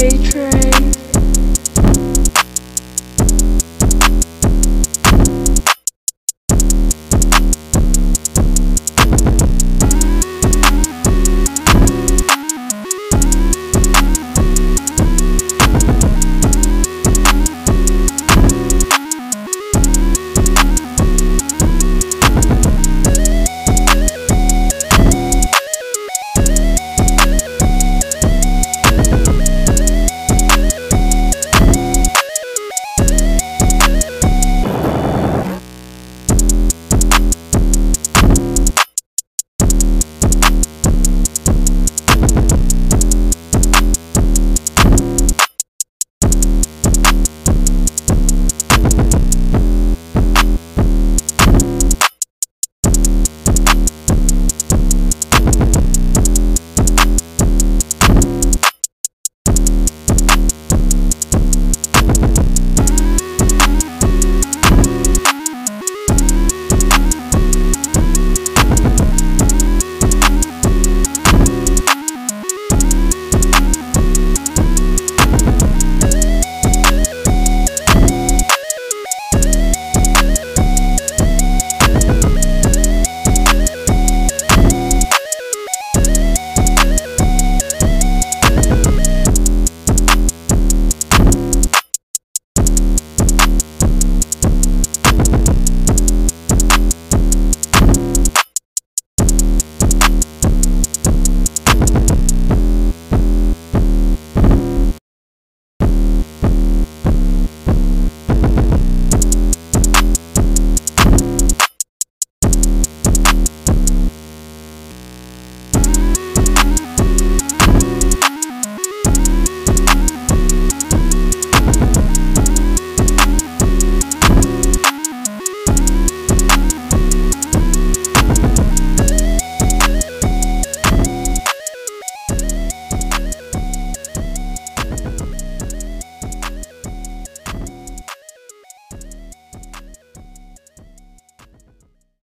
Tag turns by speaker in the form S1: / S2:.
S1: hatred.